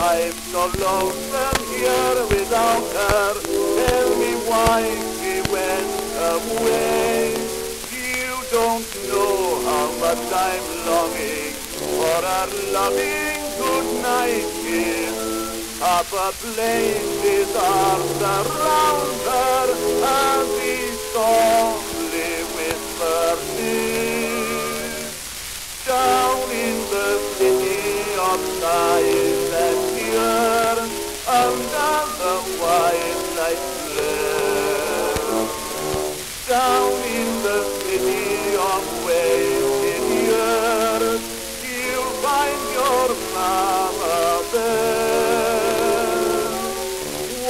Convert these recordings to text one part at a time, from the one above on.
I'm so lonesome here without her. Tell me why much I'm longing for a loving good night kiss. Papa placed his arms around her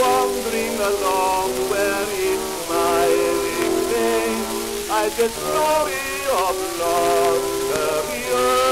Wandering along where it's smiling days I get story of love, the